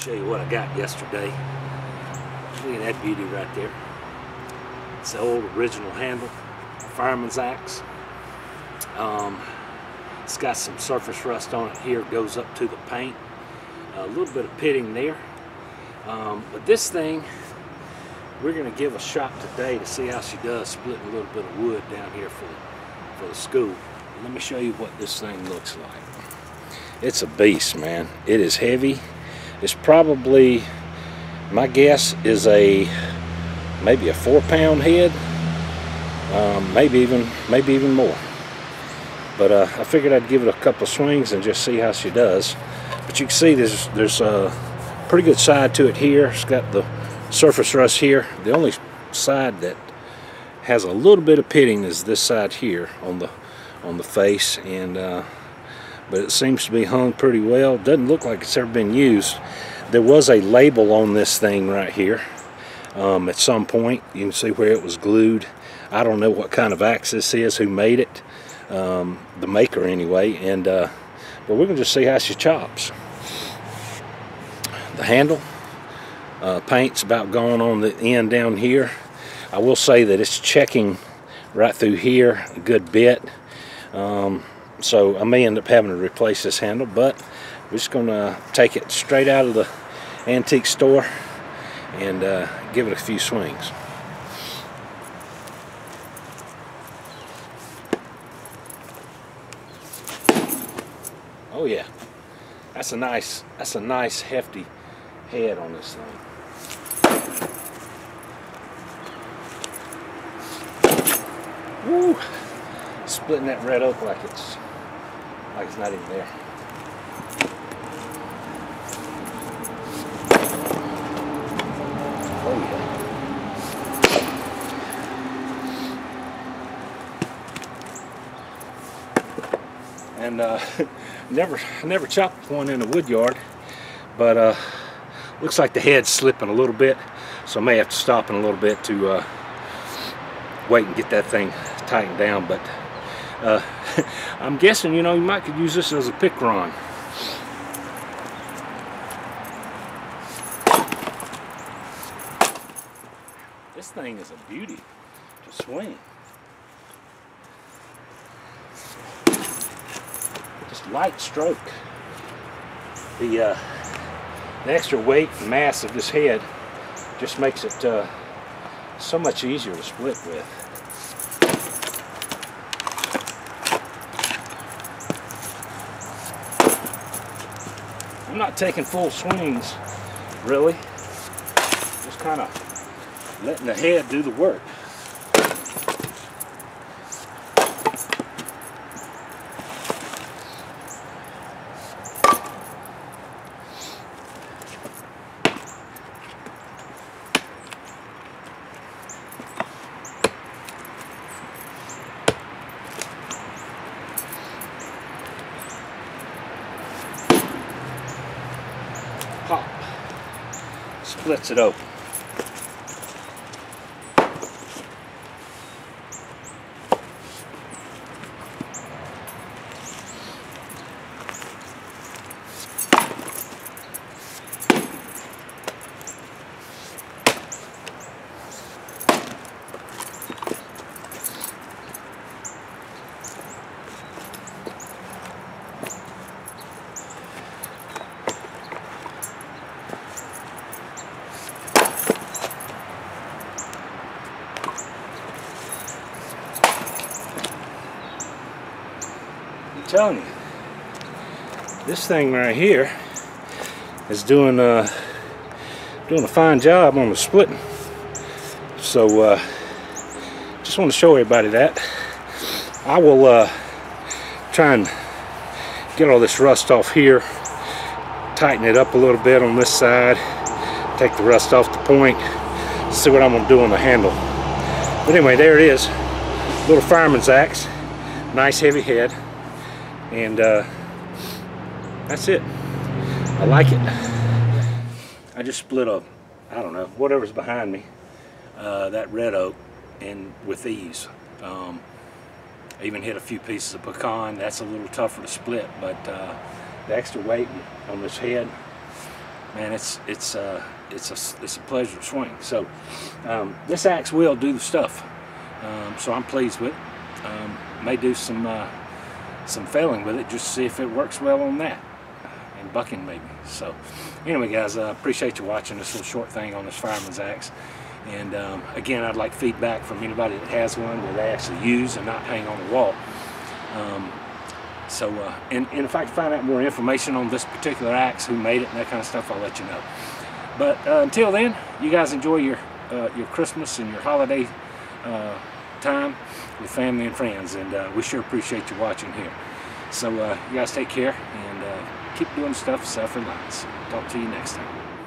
show you what I got yesterday. Look at that beauty right there. It's the old original handle, fireman's axe. Um, it's got some surface rust on it here, goes up to the paint. A little bit of pitting there. Um, but this thing, we're gonna give a shot today to see how she does splitting a little bit of wood down here for, for the school. Let me show you what this thing looks like. It's a beast, man. It is heavy. It's probably, my guess is a, maybe a four pound head. Um, maybe even, maybe even more. But uh, I figured I'd give it a couple swings and just see how she does. But you can see there's, there's a pretty good side to it here. It's got the surface rust here. The only side that has a little bit of pitting is this side here on the on the face and uh, but it seems to be hung pretty well. Doesn't look like it's ever been used. There was a label on this thing right here um, at some point. You can see where it was glued. I don't know what kind of axe this is who made it um, the maker anyway and uh, but we're gonna just see how she chops. The handle uh, paint's about gone on the end down here. I will say that it's checking right through here a good bit. Um, so I may end up having to replace this handle, but we're just going to take it straight out of the antique store and uh, give it a few swings. Oh yeah, that's a nice, that's a nice hefty head on this thing. Woo! splitting that red oak like it's like it's not even there. Oh. And uh, never never chopped one in a wood yard, but uh, looks like the head's slipping a little bit, so I may have to stop in a little bit to uh, wait and get that thing tightened down. But uh, I'm guessing, you know, you might could use this as a pick run. This thing is a beauty to swing. Just light stroke. The, uh, the extra weight and mass of this head just makes it uh, so much easier to split with. I'm not taking full swings, really. Just kind of letting the head do the work. Splits it open. You, this thing right here is doing uh, doing a fine job on the splitting. So uh, just want to show everybody that. I will uh, try and get all this rust off here, tighten it up a little bit on this side, take the rust off the point, see what I'm going to do on the handle. But anyway, there it is. Little fireman's axe, nice heavy head and uh, that's it I like it I just split a I don't know whatever's behind me uh, that red oak and with these. um, I even hit a few pieces of pecan that's a little tougher to split but uh, the extra weight on this head man, it's it's uh, it's a it's a pleasure to swing. So um, this axe will do the stuff. Um, so I'm pleased with it. Um, may do some uh, some failing with it just to see if it works well on that and bucking maybe. So anyway, guys, I appreciate you watching this little short thing on this fireman's axe. And um, again, I'd like feedback from anybody that has one that they actually use and not hang on the wall. Um, so, uh, and, and, if I can find out more information on this particular axe, who made it, and that kind of stuff, I'll let you know. But uh, until then, you guys enjoy your uh, your Christmas and your holiday uh, time with family and friends, and uh, we sure appreciate you watching here. So, uh, you guys take care and keep doing stuff self-reliance. Talk to you next time.